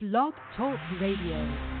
Blog Talk Radio.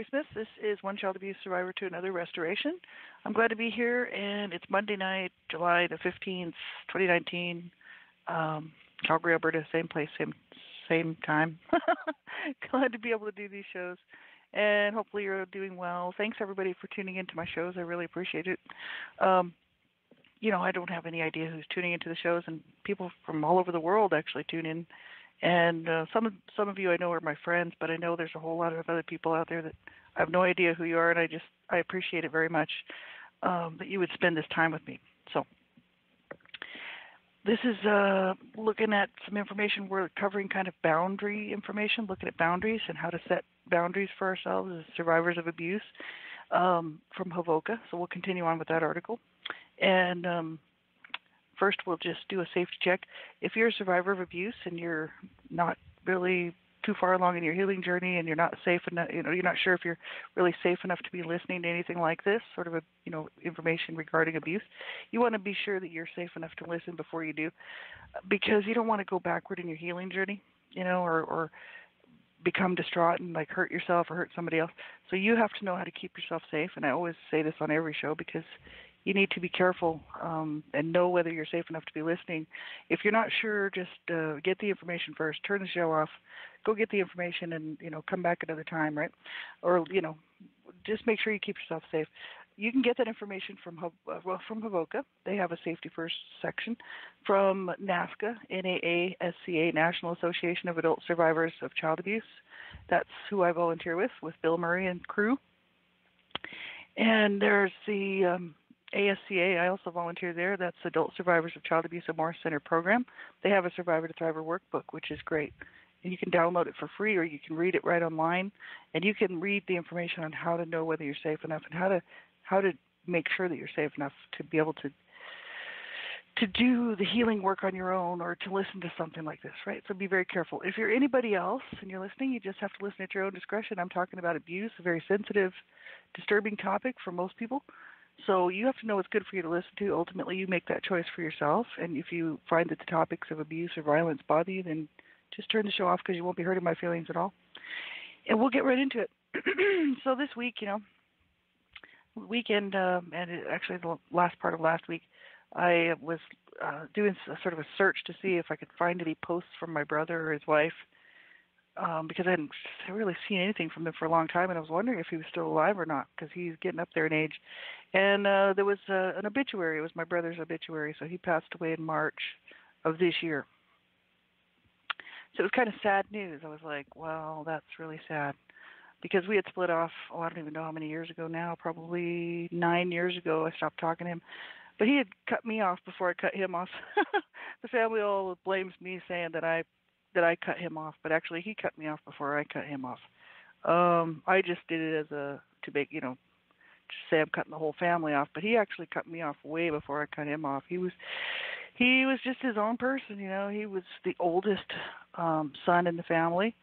Is Smith. This is One Child Abuse Survivor to Another Restoration. I'm glad to be here, and it's Monday night, July the 15th, 2019. Um, Calgary, Alberta, same place, same same time. glad to be able to do these shows, and hopefully you're doing well. Thanks everybody for tuning into my shows. I really appreciate it. Um, you know, I don't have any idea who's tuning into the shows, and people from all over the world actually tune in and uh, some of some of you I know are my friends, but I know there's a whole lot of other people out there that I have no idea who you are, and I just I appreciate it very much um, that you would spend this time with me. So this is uh, looking at some information. We're covering kind of boundary information, looking at boundaries and how to set boundaries for ourselves as survivors of abuse um, from Havoca. So we'll continue on with that article, and um, first we'll just do a safety check. If you're a survivor of abuse and you're not really too far along in your healing journey and you're not safe enough, you know, you're not sure if you're really safe enough to be listening to anything like this, sort of a, you know, information regarding abuse, you want to be sure that you're safe enough to listen before you do, because you don't want to go backward in your healing journey, you know, or or become distraught and like hurt yourself or hurt somebody else. So you have to know how to keep yourself safe. And I always say this on every show because you need to be careful um, and know whether you're safe enough to be listening. If you're not sure, just uh, get the information first. Turn the show off. Go get the information, and you know, come back another time, right? Or you know, just make sure you keep yourself safe. You can get that information from uh, well from Havoca. They have a safety first section. From NASCA, NAASCA, National Association of Adult Survivors of Child Abuse. That's who I volunteer with, with Bill Murray and crew. And there's the um, ASCA, I also volunteer there. That's Adult Survivors of Child Abuse at Morris Center program. They have a Survivor to Thriver workbook, which is great. And you can download it for free or you can read it right online. And you can read the information on how to know whether you're safe enough and how to how to make sure that you're safe enough to be able to to do the healing work on your own or to listen to something like this, right? So be very careful. If you're anybody else and you're listening, you just have to listen at your own discretion. I'm talking about abuse, a very sensitive, disturbing topic for most people. So you have to know what's good for you to listen to. Ultimately, you make that choice for yourself. And if you find that the topics of abuse or violence bother you, then just turn the show off because you won't be hurting my feelings at all. And we'll get right into it. so this week, you know, weekend, um, and actually the last part of last week, I was uh, doing a, sort of a search to see if I could find any posts from my brother or his wife um, because I hadn't really seen anything from him for a long time, and I was wondering if he was still alive or not because he's getting up there in age. And uh, there was uh, an obituary. It was my brother's obituary, so he passed away in March of this year. So it was kind of sad news. I was like, well, that's really sad because we had split off. Oh, I don't even know how many years ago now. Probably nine years ago. I stopped talking to him, but he had cut me off before I cut him off. the family all blames me, saying that I that I cut him off, but actually he cut me off before I cut him off. Um, I just did it as a to make you know say I'm cutting the whole family off, but he actually cut me off way before I cut him off. He was he was just his own person, you know. He was the oldest um son in the family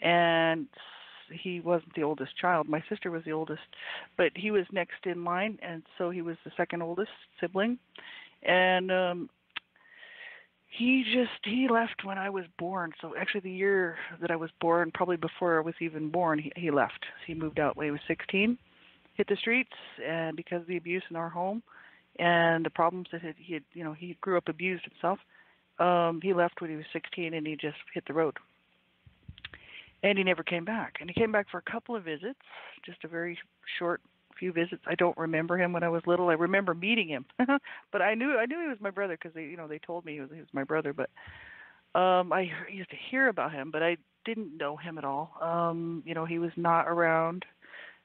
and he wasn't the oldest child. My sister was the oldest, but he was next in line and so he was the second oldest sibling. And um he just he left when I was born. So actually the year that I was born, probably before I was even born, he he left. He moved out when he was 16, hit the streets and because of the abuse in our home and the problems that had, he had, you know, he grew up abused himself. Um he left when he was 16 and he just hit the road. And he never came back. And he came back for a couple of visits, just a very short few visits. I don't remember him when I was little. I remember meeting him, but I knew I knew he was my brother because they, you know, they told me he was, he was my brother. But um, I used to hear about him, but I didn't know him at all. Um, you know, he was not around.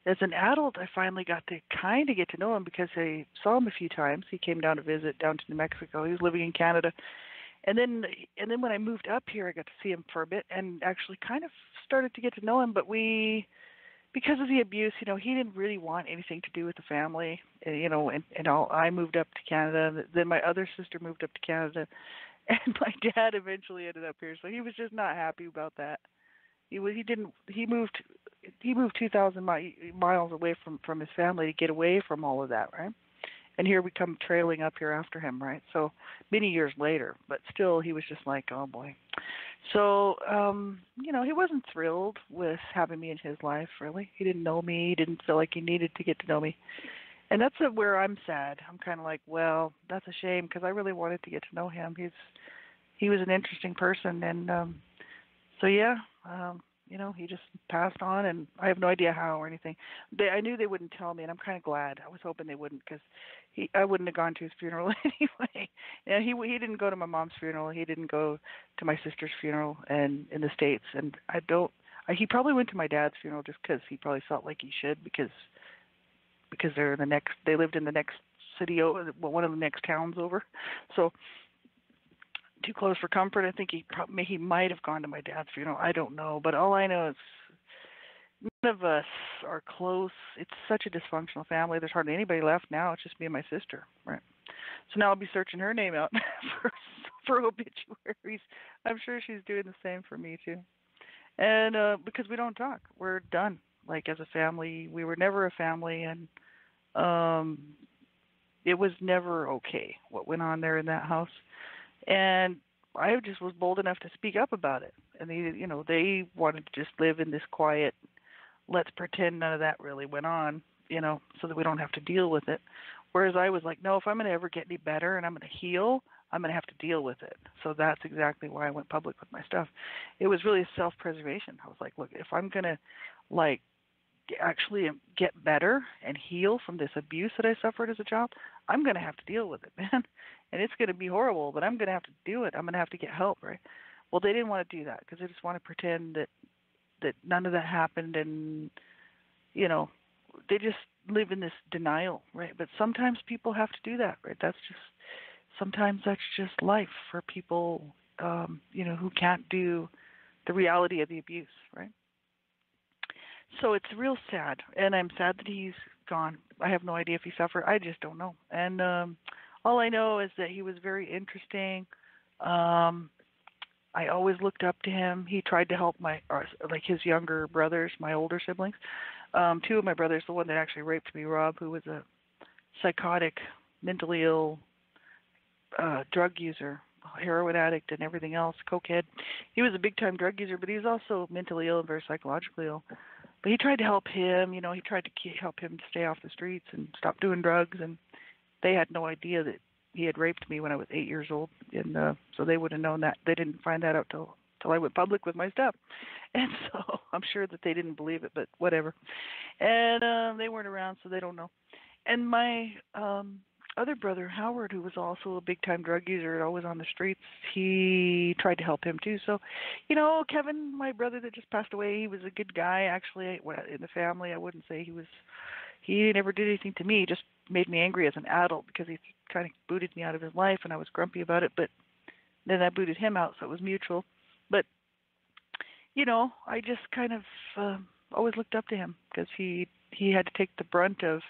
As an adult, I finally got to kind of get to know him because I saw him a few times. He came down to visit down to New Mexico. He was living in Canada, and then and then when I moved up here, I got to see him for a bit and actually kind of started to get to know him. But we because of the abuse, you know, he didn't really want anything to do with the family. Uh, you know, and and all, I moved up to Canada. And Then my other sister moved up to Canada, and my dad eventually ended up here. So he was just not happy about that. He was he didn't he moved he moved 2,000 mi- miles away from from his family to get away from all of that, right? And here we come trailing up here after him, right? So many years later, but still he was just like, oh boy. So, um, you know, he wasn't thrilled with having me in his life, really. He didn't know me, he didn't feel like he needed to get to know me. And that's where I'm sad. I'm kind of like, well, that's a shame because I really wanted to get to know him. He's he was an interesting person and um so yeah, um you know, he just passed on and I have no idea how or anything. They I knew they wouldn't tell me and I'm kind of glad. I was hoping they wouldn't cuz he I wouldn't have gone to his funeral anyway. Yeah, he he didn't go to my mom's funeral. He didn't go to my sister's funeral and in the states and I don't I, he probably went to my dad's funeral just cuz he probably felt like he should because because they're in the next they lived in the next city over well, one of the next towns over. So too close for comfort. I think he probably he might have gone to my dad's funeral. I don't know, but all I know is none of us are close. It's such a dysfunctional family. There's hardly anybody left now. It's just me and my sister, right? So now I'll be searching her name out for for obituaries. I'm sure she's doing the same for me too. And uh because we don't talk, we're done. Like as a family, we were never a family, and um it was never okay what went on there in that house. And I just was bold enough to speak up about it. And they, you know, they wanted to just live in this quiet let's pretend none of that really went on, you know, so that we don't have to deal with it. Whereas I was like, no, if I'm going to ever get any better and I'm going to heal, I'm going to have to deal with it. So that's exactly why I went public with my stuff. It was really self-preservation. I was like, look, if I'm going to like actually get better and heal from this abuse that I suffered as a child, I'm going to have to deal with it, man. And it's going to be horrible, but I'm going to have to do it. I'm going to have to get help, right? Well, they didn't want to do that because they just want to pretend that that none of that happened and you know they just live in this denial right? But sometimes people have to do that right? That's just sometimes that's just life for people um you know who can't do the reality of the abuse right? So it's real sad and i'm sad that he's gone. I have no idea if he suffered. I just don't know. And um all i know is that he was very interesting um I always looked up to him. He tried to help my, or like his younger brothers, my older siblings. Um, two of my brothers, the one that actually raped me, Rob, who was a psychotic, mentally ill, uh, drug user, heroin addict, and everything else, cokehead. He was a big time drug user, but he was also mentally ill and very psychologically ill. But he tried to help him. You know, he tried to help him to stay off the streets and stop doing drugs. And they had no idea that he had raped me when I was eight years old, and uh, so they would have known that. They didn't find that out till till I went public with my stuff, and so I'm sure that they didn't believe it, but whatever. And uh, they weren't around, so they don't know. And my um other brother Howard, who was also a big time drug user, and always on the streets, he tried to help him too. So, you know, Kevin, my brother that just passed away, he was a good guy actually in the family. I wouldn't say he was he never did anything to me. Just made me angry as an adult because he kind of booted me out of his life, and I was grumpy about it. But then I booted him out, so it was mutual. But you know, I just kind of uh, always looked up to him because he he had to take the brunt of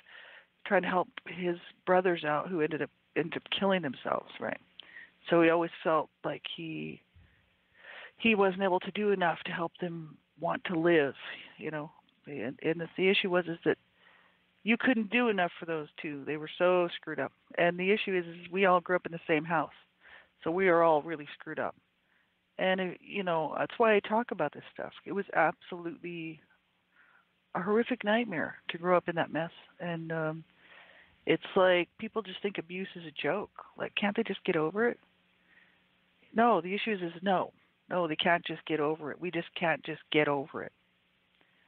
trying to help his brothers out who ended up ended up killing themselves, right? So he always felt like he he wasn't able to do enough to help them want to live, you know. And, and the, the issue was is that you couldn't do enough for those two. They were so screwed up. And the issue is, is we all grew up in the same house, so we are all really screwed up. And it, you know that's why I talk about this stuff. It was absolutely a horrific nightmare to grow up in that mess. And um it's like people just think abuse is a joke. Like, can't they just get over it? No, the issue is, is no, no, they can't just get over it. We just can't just get over it.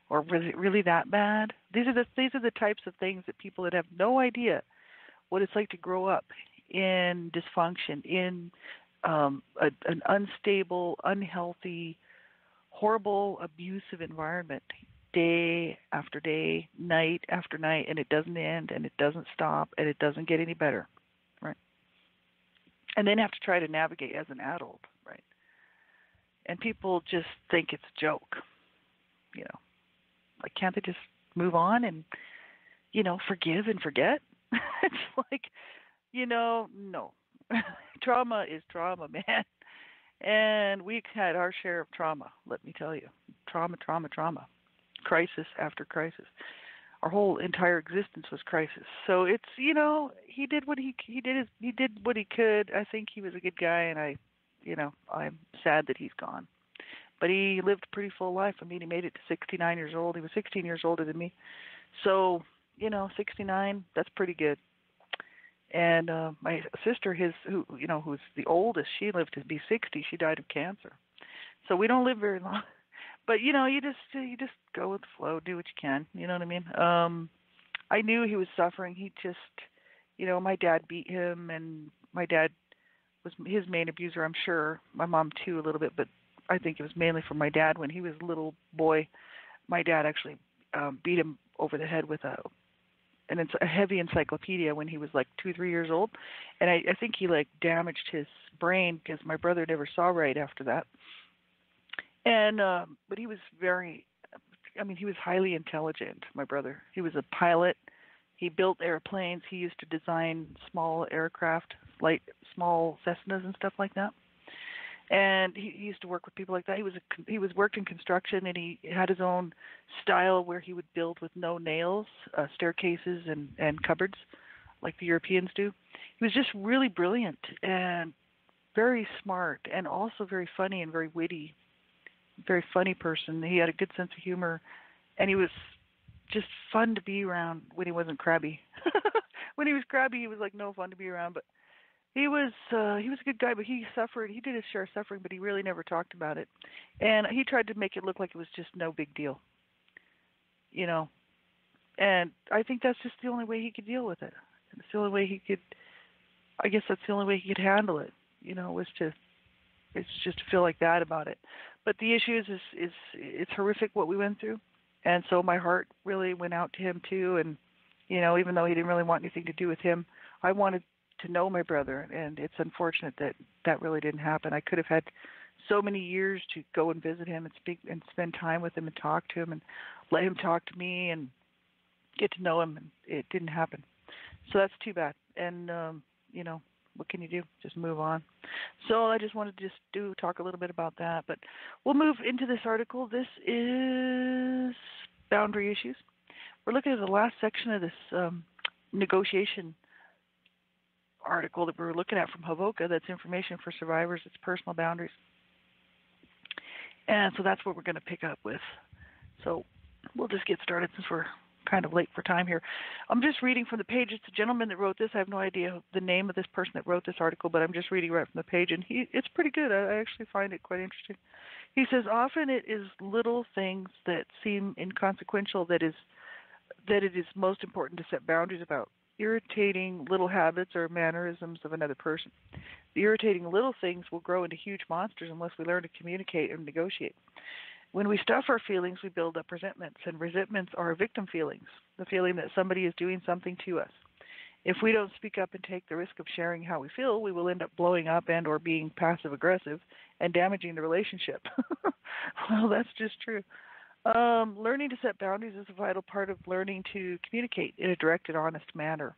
Or was it really that bad? These are the these are the types of things that people that have no idea what it's like to grow up in dysfunction, in um, a, an unstable, unhealthy, horrible, abusive environment day after day, night after night, and it doesn't end and it doesn't stop and it doesn't get any better, right? And then have to try to navigate as an adult, right? And people just think it's a joke, you know. Like, can't they just move on and, you know, forgive and forget? it's like, you know, no. trauma is trauma, man. And we had our share of trauma, let me tell you. Trauma, trauma, trauma crisis after crisis. Our whole entire existence was crisis. So it's you know he did what he he did his, he did what he could. I think he was a good guy, and I, you know, I'm sad that he's gone. But he lived a pretty full life. I mean, he made it to 69 years old. He was 16 years older than me. So you know, 69 that's pretty good. And uh, my sister, his who you know who's the oldest, she lived to be 60. She died of cancer. So we don't live very long but you know, you just you just go with the flow, do what you can. You know what I mean? Um, I knew he was suffering. He just, you know, my dad beat him, and my dad was his main abuser. I'm sure my mom too a little bit, but I think it was mainly from my dad. When he was a little boy. My dad actually um, beat him over the head with a and it's a heavy encyclopedia when he was like two three years old. And i i think he like damaged his brain because my brother never saw right after that. And uh, but he was very i mean he was highly intelligent my brother. He was a pilot. He built airplanes. He used to design small aircraft like small cessnas and stuff like that and he, he used to work with people like that he was a, he was worked in construction and he had his own style where he would build with no nails uh, staircases and and cupboards like the europeans do he was just really brilliant and very smart and also very funny and very witty very funny person. He had a good sense of humor, and he was just fun to be around when he wasn't crabby. when he was crabby, he was like no fun to be around. But he was uh, he was a good guy, but he suffered. He did his share of suffering, but he really never talked about it. And he tried to make it look like it was just no big deal. You know, and I think that's just the only way he could deal with it. It's the only way he could. I guess that's the only way he could handle it. You know, was to it's just to feel like that about it. But the issue is, is, is it's horrific what we went through, and so my heart really went out to him too. And you know, even though he didn't really want anything to do with him, I wanted to know my brother, and it's unfortunate that that really didn't happen. I could have had so many years to go and visit him and speak and spend time with him and talk to him and let him talk to me and get to know him and it didn't happen so that's too bad and um you know what can you do? Just move on. So I just wanted to just do talk a little bit about that, but we'll move into this article. This is boundary issues. We're looking at the last section of this um, negotiation article that we are looking at from Havoca. That's information for survivors. It's personal boundaries, and so that's what we're going to pick up with. So we'll just get started since we're kind of late for time here. I'm just reading from the page. It's a gentleman that wrote this. I have no idea the name of this person that wrote this article, but I'm just reading right from the page, and he it's pretty good. I actually find it quite interesting. He says often it is little things that seem inconsequential that is that it is most important to set boundaries about. Irritating little habits or mannerisms of another person. The irritating little things will grow into huge monsters unless we learn to communicate and negotiate. When we stuff our feelings, we build up resentments, and resentments are victim feelings, the feeling that somebody is doing something to us. If we don't speak up and take the risk of sharing how we feel, we will end up blowing up and or being passive aggressive and damaging the relationship. well, that's just true. Um, learning to set boundaries is a vital part of learning to communicate in a direct and honest manner.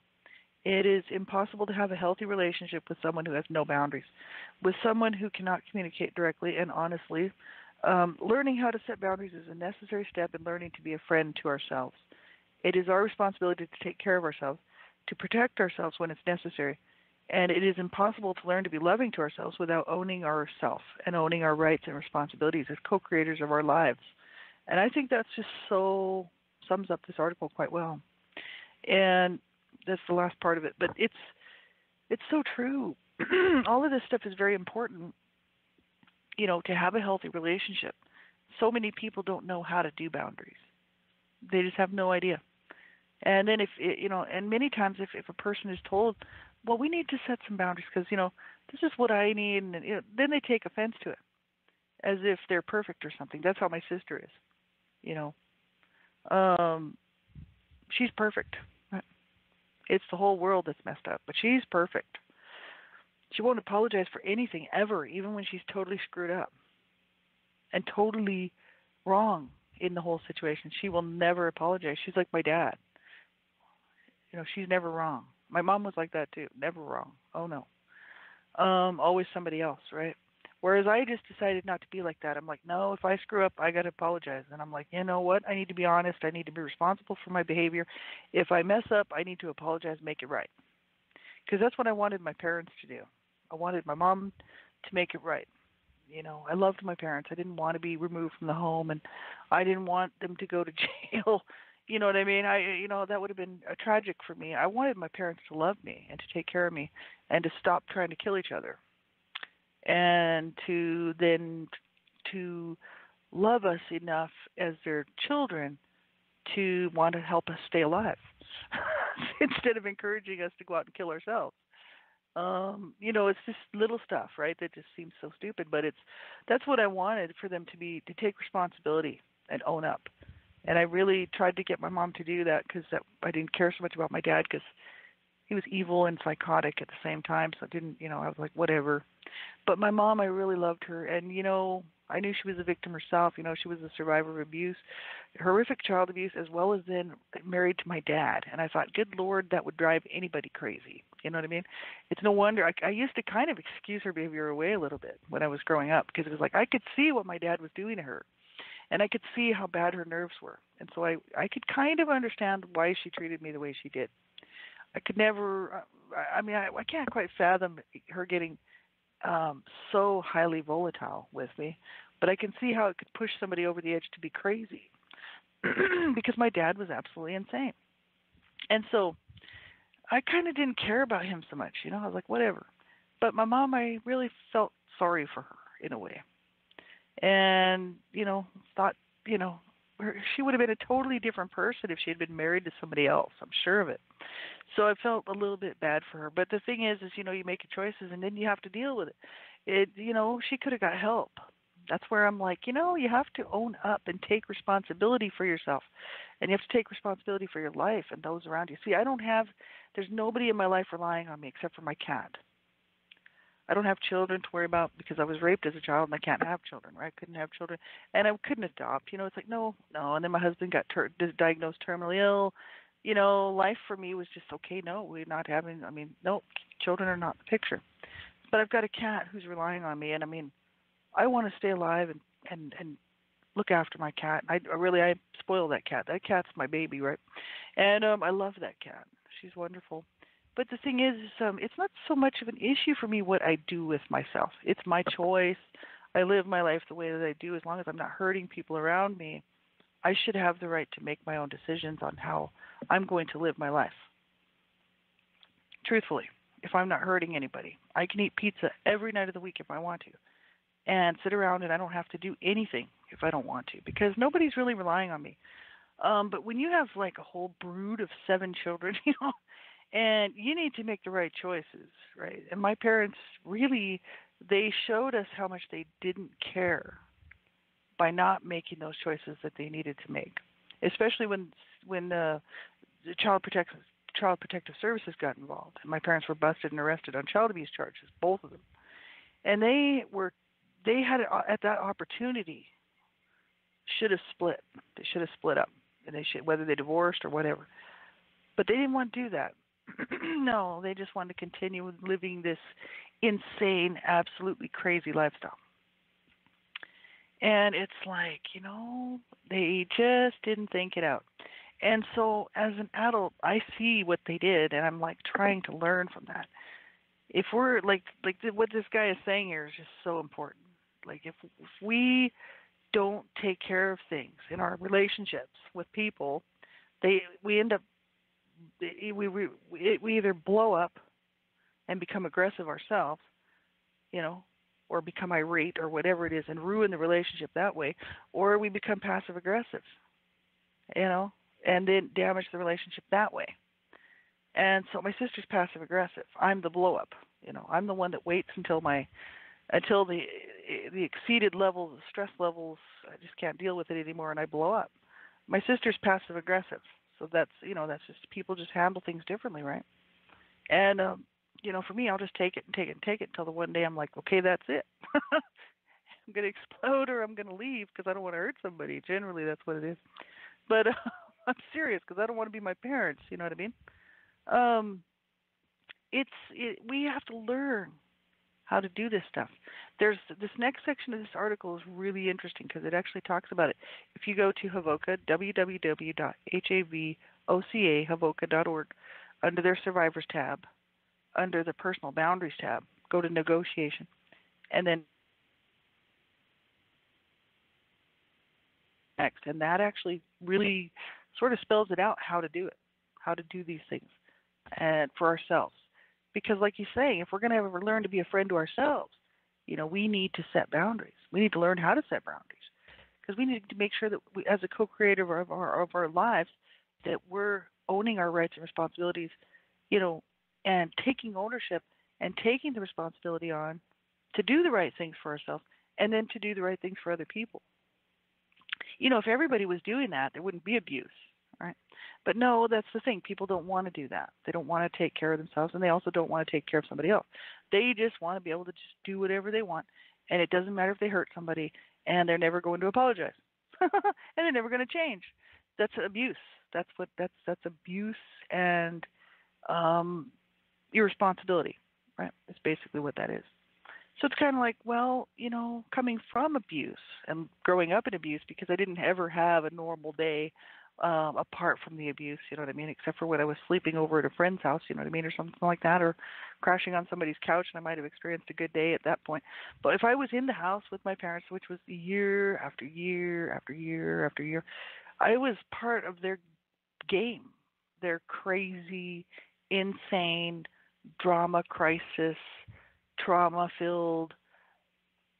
It is impossible to have a healthy relationship with someone who has no boundaries. With someone who cannot communicate directly and honestly, um, learning how to set boundaries is a necessary step in learning to be a friend to ourselves. It is our responsibility to take care of ourselves, to protect ourselves when it's necessary. And it is impossible to learn to be loving to ourselves without owning ourself and owning our rights and responsibilities as co creators of our lives. And I think that's just so sums up this article quite well. And that's the last part of it. But it's it's so true. All of this stuff is very important, you know, to have a healthy relationship. So many people don't know how to do boundaries. They just have no idea. And then if you know, and many times if if a person is told, well, we need to set some boundaries because you know this is what I need, and you know, then they take offense to it, as if they're perfect or something. That's how my sister is, you know. Um, she's perfect. It's the whole world that's messed up, but she's perfect. She won't apologize for anything ever, even when she's totally screwed up and totally wrong in the whole situation. She will never apologize. She's like my dad. You know, she's never wrong. My mom was like that too. Never wrong. Oh no. Um, always somebody else, right? Whereas I just decided not to be like that. I'm like, no, if I screw up, I got to apologize. And I'm like, you know what? I need to be honest. I need to be responsible for my behavior. If I mess up, I need to apologize, make it right. Because that's what I wanted my parents to do. I wanted my mom to make it right. You know, I loved my parents. I didn't want to be removed from the home, and I didn't want them to go to jail. You know what I mean? I, you know, that would have been a tragic for me. I wanted my parents to love me and to take care of me, and to stop trying to kill each other and to then to love us enough as their children to want to help us stay alive instead of encouraging us to go out and kill ourselves. Um you know it's just little stuff right that just seems so stupid but it's that's what i wanted for them to be to take responsibility and own up. And i really tried to get my mom to do that because that i didn't care so much about my dad because he was evil and psychotic at the same time so i didn't you know i was like whatever but my mom, I really loved her, and you know, I knew she was a victim herself. You know, she was a survivor of abuse, horrific child abuse, as well as then married to my dad. And I thought, good lord, that would drive anybody crazy. You know what I mean? It's no wonder. I, I used to kind of excuse her behavior away a little bit when I was growing up because it was like I could see what my dad was doing to her, and I could see how bad her nerves were, and so I I could kind of understand why she treated me the way she did. I could never. I mean, I, I can't quite fathom her getting um, so highly volatile with me, but I can see how it could push somebody over the edge to be crazy because my dad was absolutely insane. And so I kind of didn't care about him so much, you know. I was like, whatever. But my mom, I really felt sorry for her in a way, and you know, thought, you know, she would have been a totally different person if she had been married to somebody else. I'm sure of it. So I felt a little bit bad for her. But the thing is, is you know, you make your choices and then you have to deal with it. It, you know, she could have got help. That's where I'm like, you know, you have to own up and take responsibility for yourself, and you have to take responsibility for your life and those around you. See, I don't have, there's nobody in my life relying on me except for my cat. I don't have children to worry about because I was raped as a child and I can't have children, right? I couldn't have children, and I couldn't adopt. You know, it's like no, no. And then my husband got ter- diagnosed terminally ill. You know, life for me was just okay. No, we're not having. I mean, no, children are not the picture. But I've got a cat who's relying on me, and I mean, I want to stay alive and and and look after my cat. I, I really I spoil that cat. That cat's my baby, right? And um I love that cat. She's wonderful. But the thing is, um, it's not so much of an issue for me what I do with myself. It's my choice. I live my life the way that I do as long as I'm not hurting people around me. I should have the right to make my own decisions on how I'm going to live my life. Truthfully, if I'm not hurting anybody, I can eat pizza every night of the week if I want to and sit around and I don't have to do anything if I don't want to because nobody's really relying on me. Um, but when you have like a whole brood of seven children, you know, and you need to make the right choices right and my parents really they showed us how much they didn't care by not making those choices that they needed to make especially when when the, the child protective child protective services got involved my parents were busted and arrested on child abuse charges both of them and they were they had at that opportunity should have split. They should have split up, and they should whether they divorced or whatever. But they didn't want to do that. no, they just wanted to continue living this insane, absolutely crazy lifestyle. And it's like, you know, they just didn't think it out. And so as an adult, I see what they did and I'm like trying to learn from that. If we're like like what this guy is saying here is just so important. Like if if we don't take care of things in our relationships with people, they we end up we we we either blow up and become aggressive ourselves, you know, or become irate or whatever it is and ruin the relationship that way, or we become passive aggressive, you know, and then damage the relationship that way. And so my sister's passive aggressive. I'm the blow up. You know, I'm the one that waits until my until the the exceeded levels, the stress levels, I just can't deal with it anymore, and I blow up. My sister's passive aggressive, so that's you know that's just people just handle things differently, right? And um, you know, for me, I'll just take it and take it and take it until the one day I'm like, okay, that's it. I'm gonna explode or I'm gonna leave because I don't want to hurt somebody. Generally, that's what it is. But uh, I'm serious because I don't want to be my parents. You know what I mean? Um, it's it, we have to learn how to do this stuff. There's this next section of this article is really interesting because it actually talks about it. If you go to Havoca, www.havoca, havoca.org, under their survivors tab, under the personal boundaries tab, go to negotiation, and then next. And that actually really sort of spells it out how to do it, how to do these things, and for ourselves. Because, like you say, if we're going to ever learn to be a friend to ourselves, you know, we need to set boundaries. We need to learn how to set boundaries because we need to make sure that we, as a co-creator of our of our lives, that we're owning our rights and responsibilities, you know, and taking ownership and taking the responsibility on to do the right things for ourselves and then to do the right things for other people you know, if everybody was doing that, there wouldn't be abuse, right? But no, that's the thing. People don't want to do that. They don't want to take care of themselves, and they also don't want to take care of somebody else. They just want to be able to just do whatever they want, and it doesn't matter if they hurt somebody, and they're never going to apologize, and they're never going to change. That's abuse. That's what that's that's abuse and um, irresponsibility, right? It's basically what that is. So it's kind of like, well, you know, coming from abuse and growing up in abuse because I didn't ever have a normal day um, apart from the abuse, you know what I mean, except for when I was sleeping over at a friend's house, you know what I mean, or something like that, or crashing on somebody's couch, and I might have experienced a good day at that point. But if I was in the house with my parents, which was year after year after year after year, I was part of their game, their crazy, insane drama crisis trauma filled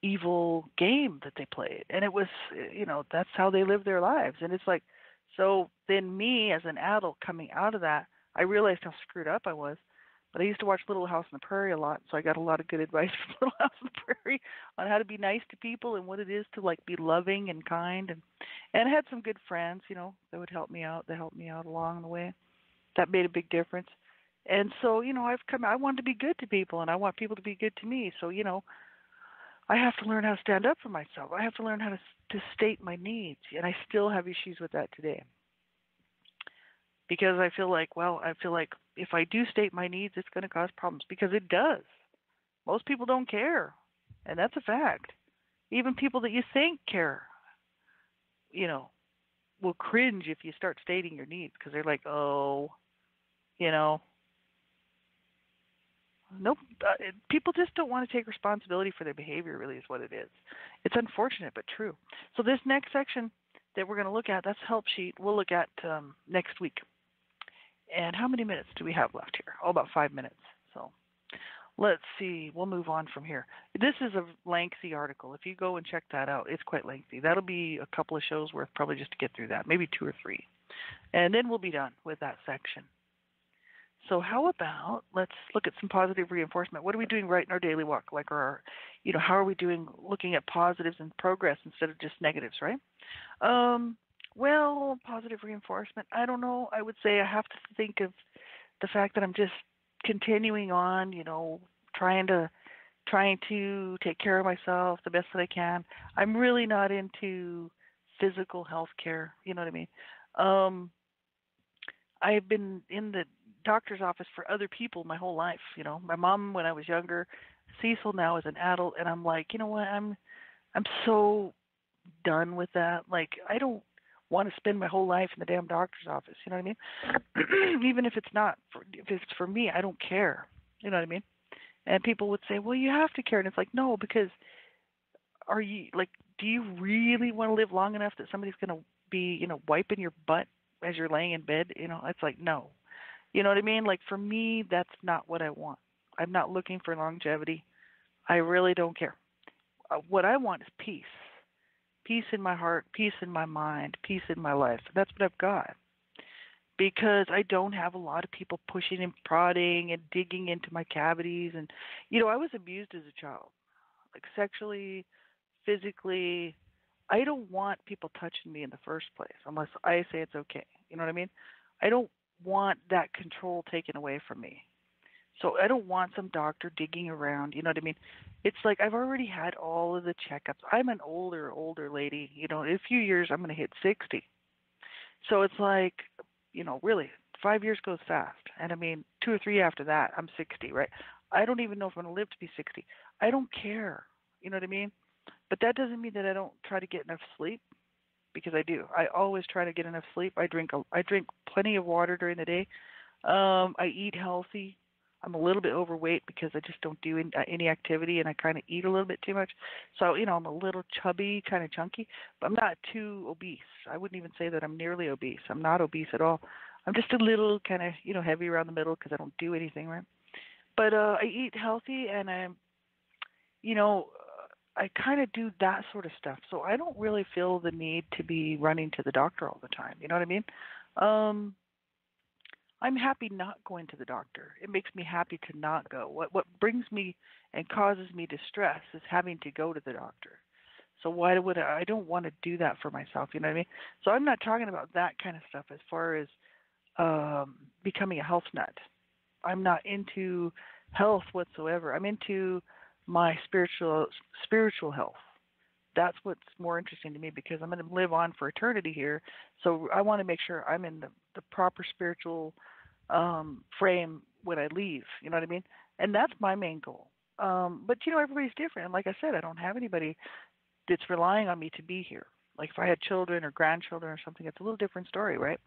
evil game that they played and it was you know that's how they live their lives and it's like so then me as an adult coming out of that i realized how screwed up i was. But i used to watch little house on the prairie a lot so i got a lot of good advice from little house on the prairie on how to be nice to people and what it is to like be loving and kind and and i had some good friends you know that would help me out that helped me out along the way. That made a big difference. And so you know i've come i want to be good to people and i want people to be good to me. So you know i have to learn how to stand up for myself. I have to learn how to to state my needs and i still have issues with that today. Because i feel like well i feel like if i do state my needs it's going to cause problems because it does. Most people don't care and that's a fact. Even people that you think care you know will cringe if you start stating your needs because they're like oh you know nope. Uh, people just don't want to take responsibility for their behavior really is what it is. It's unfortunate but true. So this next section that we're going to look at that's help sheet we'll look at um, next week. And how many minutes do we have left here? Oh about five minutes. So let's see. We'll move on from here. This is a lengthy article. If you go and check that out it's quite lengthy. That'll be a couple of shows worth probably just to get through that maybe two or three. And then we'll be done with that section so how about let's look at some positive reinforcement. What are we doing right in our daily walk? Like our, you know, how are we doing looking at positives and progress instead of just negatives, right? Um, well, positive reinforcement. I don't know. I would say I have to think of the fact that I'm just continuing on, you know, trying to trying to take care of myself the best that I can. I'm really not into physical health care. You know what I mean? Um, I've been in the doctor's office for other people my whole life. You know, my mom when I was younger, Cecil now as an adult, and I'm like, you know what? I'm I'm so done with that. Like, I don't want to spend my whole life in the damn doctor's office. You know what I mean? Even if it's not, for, if it's for me, I don't care. You know what I mean? And people would say, well, you have to care, and it's like, no, because are you like, do you really want to live long enough that somebody's going to be, you know, wiping your butt as you're laying in bed? You know, it's like, no. You know what I mean? Like for me, that's not what I want. I'm not looking for longevity. I really don't care. Uh, what I want is peace peace in my heart, peace in my mind, peace in my life. That's what I've got. Because I don't have a lot of people pushing and prodding and digging into my cavities and you know, I was abused as a child. Like sexually, physically. I don't want people touching me in the first place unless I say it's okay. You know what I mean? I don't want that control taken away from me. So I don't want some doctor digging around. You know what I mean? It's like I've already had all of the checkups. I'm an older, older lady. You know, in a few years I'm going to hit 60. So it's like, you know, really, five years goes fast. And I mean, two or three after that, I'm 60, right? I don't even know if I'm going to live to be 60. I don't care. You know what I mean? But that doesn't mean that I don't try to get enough sleep because I do. I always try to get enough sleep. I drink a, I drink plenty of water during the day. Um, I eat healthy. I'm a little bit overweight because I just don't do any, uh, any activity and I kind of eat a little bit too much. So, you know, I'm a little chubby, kind of chunky, but I'm not too obese. I wouldn't even say that I'm nearly obese. I'm not obese at all. I'm just a little kind of, you know, heavy around the middle because I don't do anything, right? But uh I eat healthy and I'm you know, I kind of do that sort of stuff. So I don't really feel the need to be running to the doctor all the time. You know what I mean? Um I'm happy not going to the doctor. It makes me happy to not go. What what brings me and causes me distress is having to go to the doctor. So why would I, I don't want to do that for myself, you know what I mean? So I'm not talking about that kind of stuff as far as um becoming a health nut. I'm not into health whatsoever. I'm into my spiritual spiritual health. That's what's more interesting to me because I'm going to live on for eternity here. So I want to make sure I'm in the, the proper spiritual um, frame when I leave. You know what I mean? And that's my main goal. Um, but you know, everybody's different. And like I said, I don't have anybody that's relying on me to be here. Like if I had children or grandchildren or something, it's a little different story, right?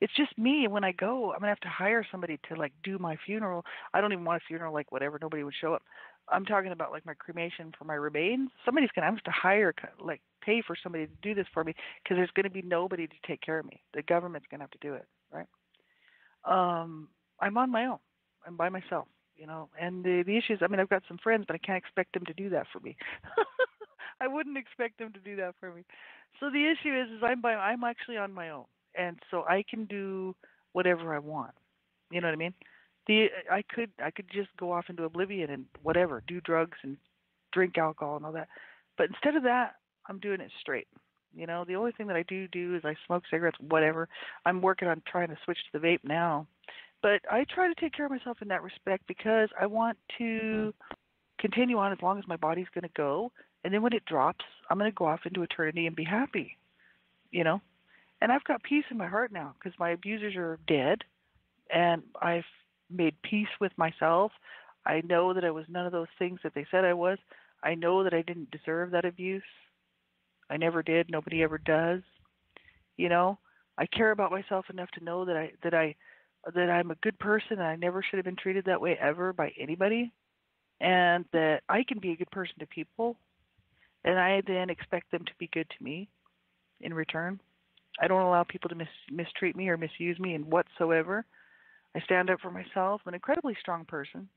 It's just me. When I go, I'm gonna have to hire somebody to like do my funeral. I don't even want a funeral, like whatever. Nobody would show up. I'm talking about like my cremation for my remains. Somebody's gonna have to hire, like, pay for somebody to do this for me because there's gonna be nobody to take care of me. The government's gonna have to do it, right? um I'm on my own. I'm by myself, you know. And the the issue is, I mean, I've got some friends, but I can't expect them to do that for me. I wouldn't expect them to do that for me. So the issue is, is I'm by I'm actually on my own, and so I can do whatever I want. You know what I mean? I could I could just go off into oblivion and whatever, do drugs and drink alcohol and all that. But instead of that, I'm doing it straight. You know, the only thing that I do do is I smoke cigarettes, whatever. I'm working on trying to switch to the vape now. But I try to take care of myself in that respect because I want to continue on as long as my body's going to go. And then when it drops, I'm going to go off into eternity and be happy. You know? And I've got peace in my heart now because my abusers are dead and I've made peace with myself. I know that I was none of those things that they said I was. I know that I didn't deserve that abuse. I never did. Nobody ever does. You know, I care about myself enough to know that I that I that I'm a good person and I never should have been treated that way ever by anybody, and that I can be a good person to people, and I then expect them to be good to me in return. I don't allow people to mis- mistreat me or misuse me in whatsoever. I stand up for myself. I'm an incredibly strong person,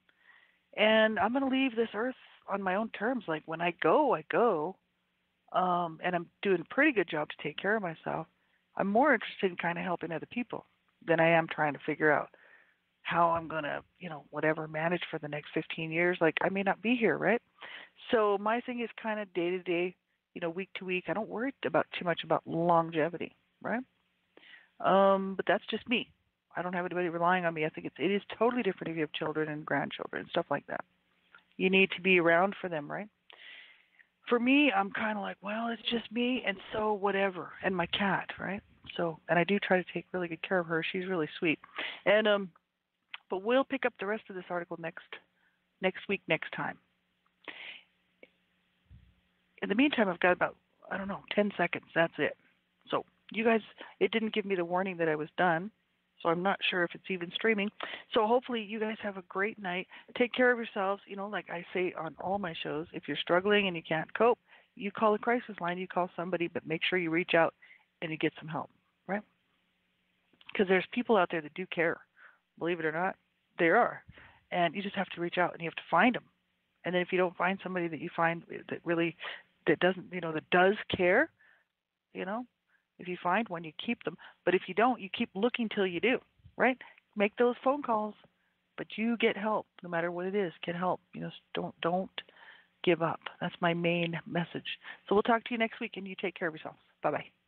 and I'm going to leave this earth on my own terms. Like when I go, I go um, and I'm doing a pretty good job to take care of myself, I'm more interested in kind of helping other people than I am trying to figure out how I'm going to, you know, whatever manage for the next 15 years. Like I may not be here, right? So my thing is kind of day to day, you know, week to week. I don't worry about too much about longevity, right? Um, but that's just me. I don't have anybody relying on me. I think it's it is totally different if you have children and grandchildren and stuff like that. You need to be around for them, right? for me, I'm kind of like, well, it's just me, and so whatever, and my cat, right? So, and I do try to take really good care of her. She's really sweet, and um, but we'll pick up the rest of this article next next week, next time. In the meantime, I've got about I don't know, 10 seconds. That's it. So, you guys, it didn't give me the warning that I was done. So I'm not sure if it's even streaming. So hopefully you guys have a great night. Take care of yourselves. You know, like I say on all my shows, if you're struggling and you can't cope, you call a crisis line, you call somebody, but make sure you reach out and you get some help, right? Because there's people out there that do care. Believe it or not, there are. And you just have to reach out and you have to find them. And then if you don't find somebody that you find that really that doesn't, you know, that does care, you know, if you find one, you keep them. But if you don't, you keep looking till you do, right? Make those phone calls, but you get help no matter what it is. Get help. You know, don't don't give up. That's my main message. So we'll talk to you next week, and you take care of yourselves. Bye bye.